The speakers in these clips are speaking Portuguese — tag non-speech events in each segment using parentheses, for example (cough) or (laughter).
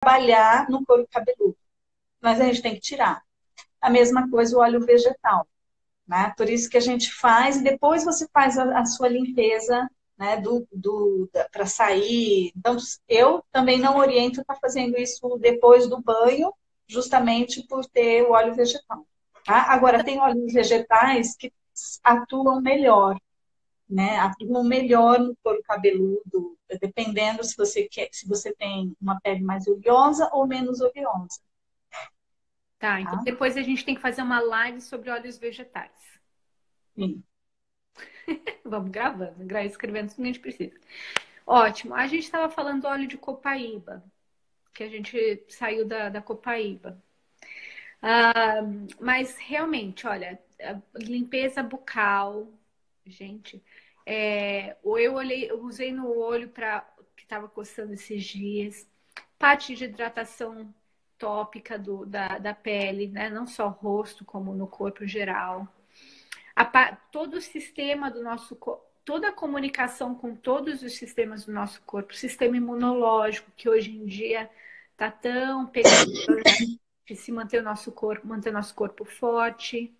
trabalhar no couro cabeludo. Mas a gente tem que tirar. A mesma coisa o óleo vegetal. Né? Por isso que a gente faz, e depois você faz a, a sua limpeza né, do, do, para sair. Então, eu também não oriento estar tá fazendo isso depois do banho, justamente por ter o óleo vegetal. Tá? Agora, tem óleos vegetais que atuam melhor, né? Atuam melhor no couro cabeludo, dependendo se você quer, se você tem uma pele mais oleosa ou menos oleosa. Tá, então tá? depois a gente tem que fazer uma live sobre óleos vegetais. Sim. (laughs) Vamos gravando, escrevendo tudo que a gente precisa. Ótimo. A gente estava falando do óleo de copaíba, que a gente saiu da, da copaíba. Ah, mas realmente, olha, limpeza bucal, gente. É, eu olhei, eu usei no olho para que estava coçando esses dias. Parte de hidratação tópica do, da, da pele, né? Não só rosto, como no corpo geral a, todo o sistema do nosso toda a comunicação com todos os sistemas do nosso corpo, o sistema imunológico, que hoje em dia está tão pegando de se manter o nosso corpo, manter o nosso corpo forte,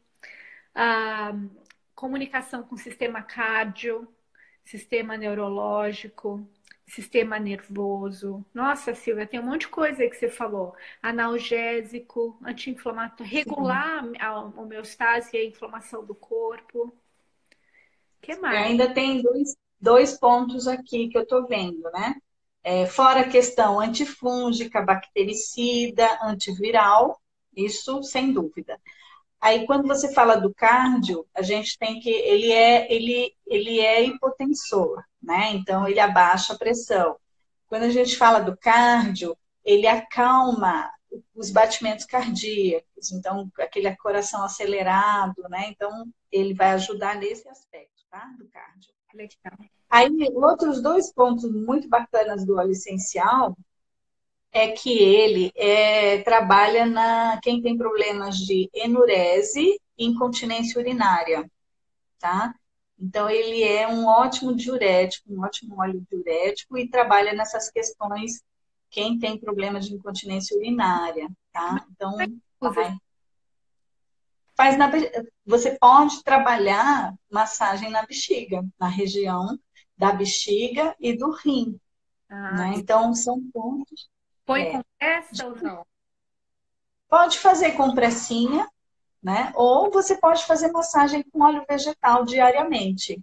a comunicação com o sistema cardio, sistema neurológico, sistema nervoso. Nossa, Silvia, tem um monte de coisa aí que você falou. Analgésico, anti-inflamatório, regular a homeostase e a inflamação do corpo. Que mais? E ainda tem dois, dois pontos aqui que eu estou vendo, né? É, fora a questão antifúngica, bactericida, antiviral, isso sem dúvida. Aí, quando você fala do cardio, a gente tem que. Ele é, ele, ele é hipotensor, né? Então, ele abaixa a pressão. Quando a gente fala do cardio, ele acalma os batimentos cardíacos, então, aquele coração acelerado, né? Então, ele vai ajudar nesse aspecto, tá? Do cardio. Legal. Aí, outros dois pontos muito bacanas do óleo essencial é que ele é, trabalha na quem tem problemas de enurese e incontinência urinária, tá? Então ele é um ótimo diurético, um ótimo óleo diurético e trabalha nessas questões quem tem problema de incontinência urinária, tá? Então vai. Faz na, você pode trabalhar massagem na bexiga, na região da bexiga e do rim. Ah, né? Então são pontos Põe é. compressa ou não? Pode fazer compressinha, né? Ou você pode fazer massagem com óleo vegetal diariamente,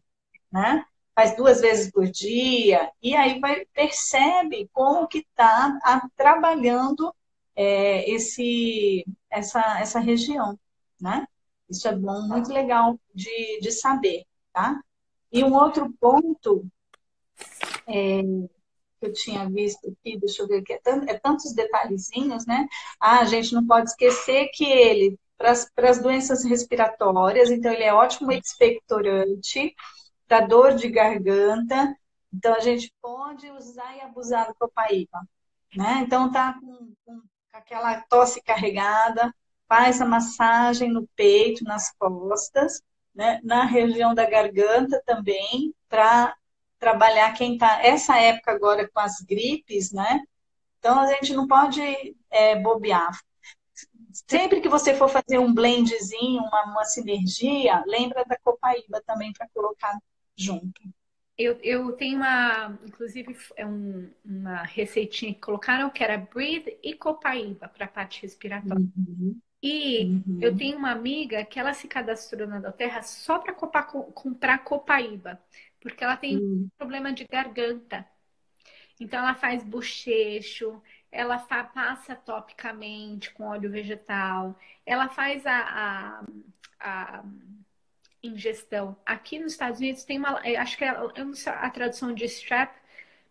né? Faz duas vezes por dia e aí vai percebe como que está trabalhando é, esse essa essa região, né? Isso é bom, muito legal de, de saber, tá? E um outro ponto é, que eu tinha visto aqui, deixa eu ver aqui, é, é tantos detalhezinhos, né? Ah, a gente não pode esquecer que ele, para as doenças respiratórias, então ele é ótimo expectorante, para dor de garganta, então a gente pode usar e abusar do copaíba, né? Então tá com, com aquela tosse carregada, faz a massagem no peito, nas costas, né? na região da garganta também, para trabalhar quem está. Essa época agora com as gripes, né? Então a gente não pode é, bobear. Sempre que você for fazer um blendzinho, uma, uma sinergia, lembra da copaíba também para colocar junto. Eu, eu tenho uma, inclusive, é um, uma receitinha que colocaram que era Breathe e Copaíba para a parte respiratória. Uhum. E uhum. eu tenho uma amiga que ela se cadastrou na Doterra só para comprar Copaíba porque ela tem hum. problema de garganta. Então ela faz bochecho, ela fa passa topicamente com óleo vegetal, ela faz a, a, a, ingestão. Aqui nos Estados Unidos tem uma, acho que é, eu não sei a tradução de strep,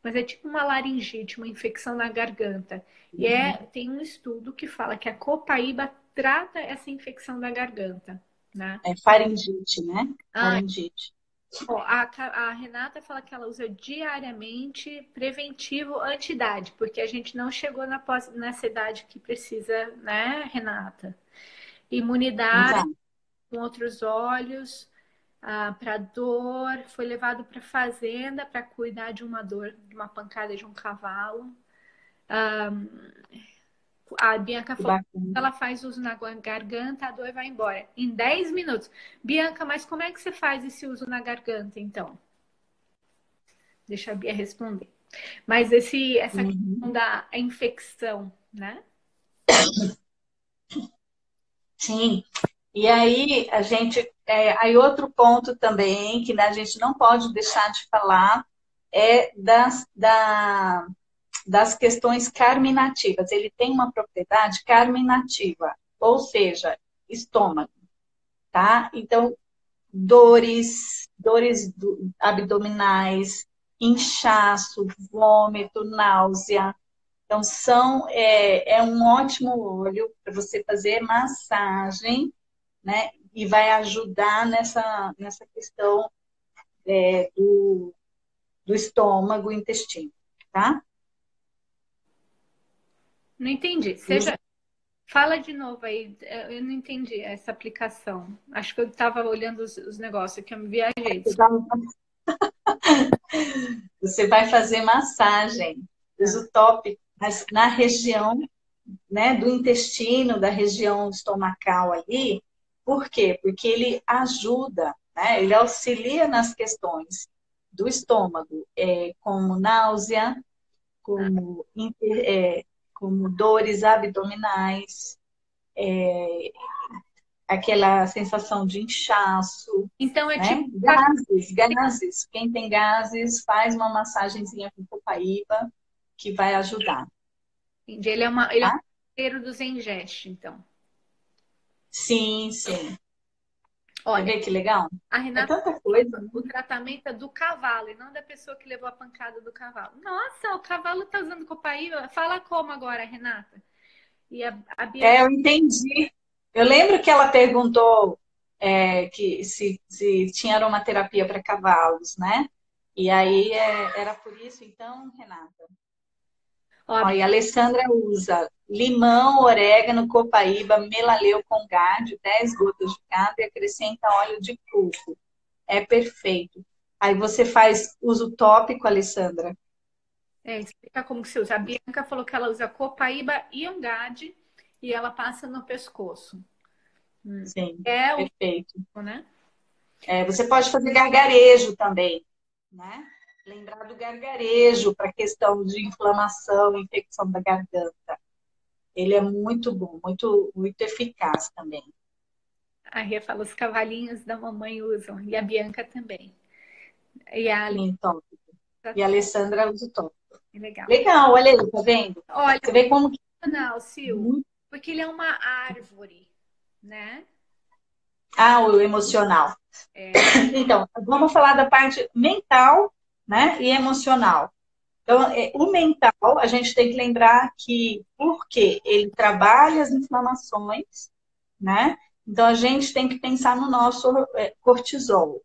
mas é tipo uma laringite, uma infecção na garganta. E é, uhum. tem um estudo que fala que a copaíba trata essa infecção da garganta. Né? É faringite, né? Ah, faringite. A, a, Renata fala que ela usa diariamente preventivo anti-idade, porque a gente não chegou na, nessa idade que precisa, né, Renata? Imunidade Exato. com outros olhos, ah, para dor, foi levado para fazenda para cuidar de uma dor, de uma pancada de um cavalo. Um, a Bianca falou ela faz uso na garganta, a dor vai embora. Em 10 minutos. Bianca, mas como é que você faz esse uso na garganta, então? Deixa a Bia responder. Mas esse, essa uhum. questão da infecção, né? Sim. E aí, a gente. É, aí, outro ponto também que a gente não pode deixar de falar é das, da, das questões carminativas. Ele tem uma propriedade carminativa, ou seja, estômago, tá? Então, dores, dores abdominais, inchaço, vômito, náusea. Então, são, é, é um ótimo óleo para você fazer massagem, né? E vai ajudar nessa, nessa questão é, do, do estômago intestino, tá? Não entendi. Seja, fala de novo aí. Eu não entendi essa aplicação. Acho que eu estava olhando os, os, negócios que eu me viajei. (laughs) Você vai fazer massagem isotópica na região né, do intestino, da região estomacal ali. Por quê? Porque ele ajuda, né, ele auxilia nas questões do estômago, é, como náusea, como é, como dores abdominais, é, aquela sensação de inchaço. Então é né? tipo. Gases, gases. Quem tem gases, faz uma massagenzinha com copaíba que vai ajudar. Entendi. Ele é, uma, ele é um parceiro dos Engest, então. Sim, sim. Olha que legal. A Renata, é tanta coisa. O tratamento é do cavalo e não da pessoa que levou a pancada do cavalo. Nossa, o cavalo tá usando copaíba. Fala como agora, Renata? E a, a Bia... É, eu entendi. Eu lembro que ela perguntou é, que se, se tinha aromaterapia para cavalos, né? E aí é, era por isso, então, Renata. Ó, e a Alessandra usa limão, orégano, copaíba, melaleu com gádio, 10 gotas de cada e acrescenta óleo de coco. É perfeito. Aí você faz uso tópico, Alessandra. É, explica como que se usa. A Bianca falou que ela usa copaíba e ongade e ela passa no pescoço. Hum. Sim, é perfeito. O... Né? É, você pode fazer gargarejo também, né? Lembrar do gargarejo para questão de inflamação, infecção da garganta. Ele é muito bom, muito, muito eficaz também. A Ria fala, os cavalinhos da mamãe usam, e a Bianca também. E a, então, e a Alessandra usa o tópico. Legal. Legal, olha aí, tá vendo? Olha, Você vê como que... Não, Sil, uhum. porque ele é uma árvore, né? Ah, o emocional. É. Então, vamos falar da parte mental né, e emocional. Então, é, o mental, a gente tem que lembrar que, porque ele trabalha as inflamações, né? Então, a gente tem que pensar no nosso é, cortisol.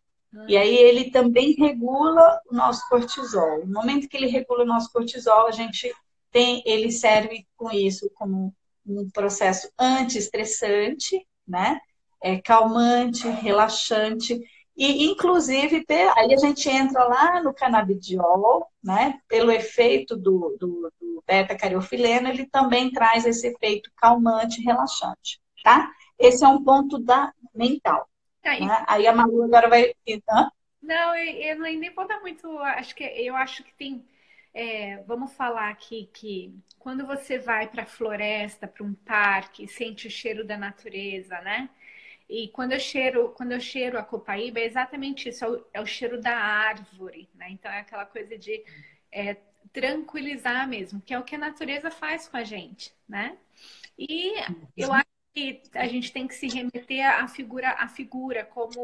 E aí, ele também regula o nosso cortisol. No momento que ele regula o nosso cortisol, a gente tem, ele serve com isso como um processo anti-estressante, né? É, calmante, relaxante. E, inclusive, aí a gente entra lá no canabidiol, né? Pelo efeito do, do, do beta-cariofileno, ele também traz esse efeito calmante, relaxante, tá? Esse é um ponto da mental. Aí, né? aí a Malu agora vai... Não, eu, eu nem vou dar muito... Acho que, eu acho que tem... É, vamos falar aqui que quando você vai para a floresta, para um parque, sente o cheiro da natureza, né? E quando eu cheiro, quando eu cheiro a copaíba, é exatamente isso, é o, é o cheiro da árvore, né? Então é aquela coisa de é, tranquilizar mesmo, que é o que a natureza faz com a gente, né? E eu acho que a gente tem que se remeter à figura, à figura como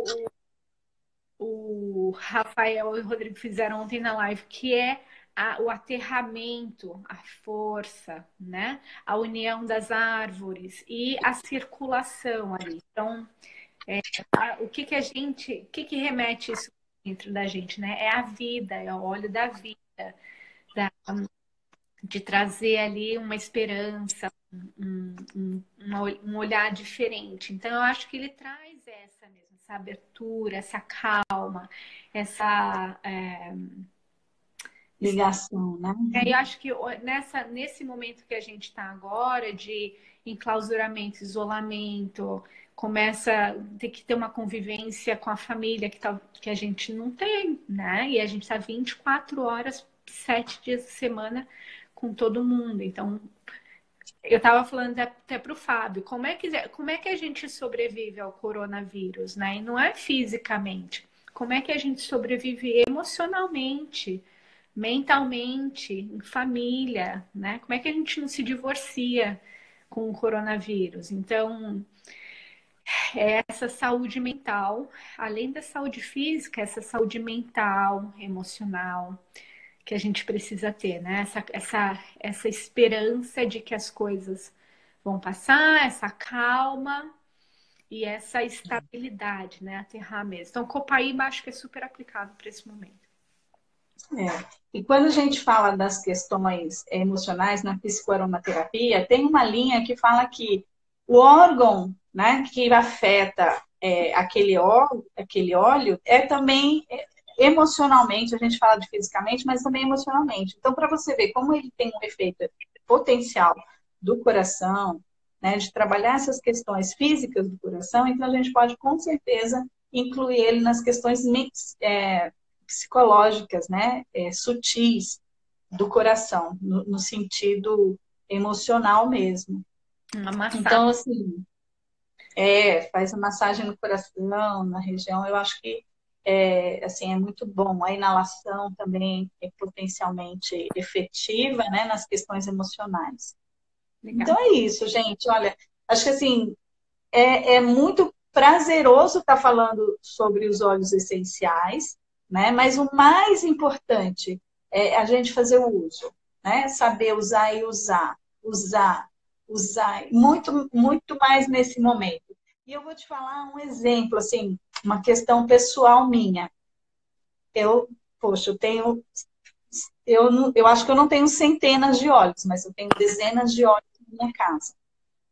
o, o Rafael e o Rodrigo fizeram ontem na live, que é a, o aterramento, a força, né? A união das árvores e a circulação ali. Então, é, a, o que que a gente, o que que remete isso dentro da gente, né? É a vida, é o óleo da vida, da, de trazer ali uma esperança, um, um, um olhar diferente. Então, eu acho que ele traz essa mesmo, essa abertura, essa calma, essa é, ligação, né? É, eu acho que nessa, nesse momento que a gente está agora, de enclausuramento, isolamento, começa a ter que ter uma convivência com a família que, tá, que a gente não tem, né? E a gente está 24 horas, sete dias de semana com todo mundo. Então, eu estava falando até para o Fábio, como é, que, como é que a gente sobrevive ao coronavírus, né? E não é fisicamente. Como é que a gente sobrevive emocionalmente? Mentalmente, em família, né? Como é que a gente não se divorcia com o coronavírus? Então, é essa saúde mental, além da saúde física, essa saúde mental, emocional, que a gente precisa ter, né? Essa, essa, essa esperança de que as coisas vão passar, essa calma e essa estabilidade, né? Aterrar mesmo. Então, Copaíba acho que é super aplicado para esse momento. É. E quando a gente fala das questões emocionais na psicoaromaterapia, tem uma linha que fala que o órgão né, que afeta é, aquele, óleo, aquele óleo é também é, emocionalmente, a gente fala de fisicamente, mas também emocionalmente. Então, para você ver como ele tem um efeito potencial do coração, né, de trabalhar essas questões físicas do coração, então a gente pode com certeza incluir ele nas questões é, psicológicas, né, é, sutis do coração, no, no, sentido emocional mesmo. Então, assim, é, faz a massagem no coração, na região, eu acho que é, assim, é muito bom. A inalação também é potencialmente efetiva, né, nas questões emocionais. Legal. Então é isso, gente. Olha, acho que assim, é, é muito prazeroso estar falando sobre os óleos essenciais, né? Mas o mais importante é a gente fazer o uso, né? Saber usar e usar, usar, usar, muito, muito mais nesse momento. E eu vou te falar um exemplo, assim, uma questão pessoal minha. Eu, poxa, eu tenho, eu, eu acho que eu não tenho centenas de óleos, mas eu tenho dezenas de óleos na minha casa.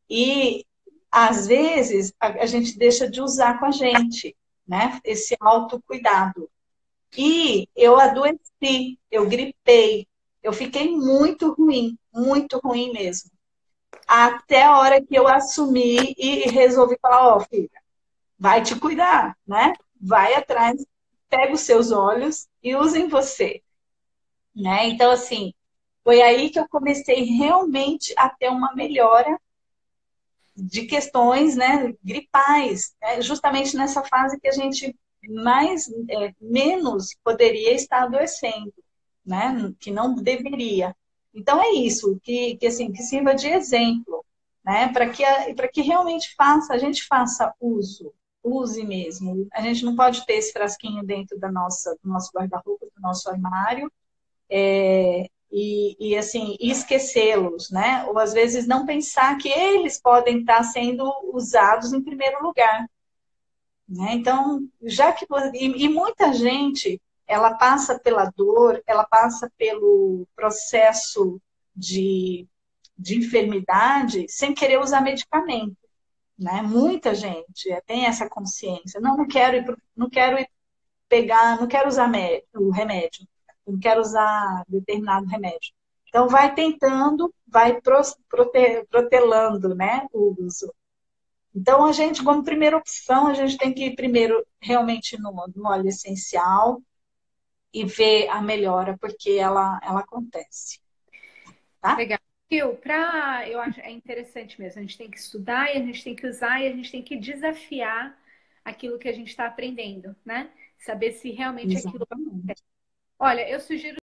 E às vezes a, a gente deixa de usar com a gente, né? Esse autocuidado. E eu adoeci, eu gripei, eu fiquei muito ruim, muito ruim mesmo. Até a hora que eu assumi e resolvi falar, ó, oh, filha, vai te cuidar, né? Vai atrás, pega os seus olhos e use em você. Né? Então, assim, foi aí que eu comecei realmente a ter uma melhora de questões né, gripais, né? justamente nessa fase que a gente mais é, menos poderia estar adoecendo, né? Que não deveria. Então é isso, que, que assim, que sirva de exemplo, né? Para que para que realmente faça, a gente faça uso, use mesmo. A gente não pode ter esse frasquinho dentro da nossa, do nosso guarda-roupa, do nosso armário, é, e, e, assim esquecê-los, né? Ou às vezes não pensar que eles podem estar sendo usados em primeiro lugar. Né? Então, já que e, e muita gente ela passa pela dor, ela passa pelo processo de, de enfermidade sem querer usar medicamento. Né? Muita gente tem essa consciência. Não, não quero ir, não quero ir pegar, não quero usar o remédio, não quero usar determinado remédio. Então vai tentando, vai protelando né, o uso. Então, a gente, como primeira opção, a gente tem que ir primeiro realmente no, no óleo essencial e ver a melhora, porque ela, ela acontece. Tá? Legal. Eu, pra, eu acho é interessante mesmo. A gente tem que estudar e a gente tem que usar e a gente tem que desafiar aquilo que a gente está aprendendo, né? Saber se realmente Exatamente. aquilo. Olha, eu sugiro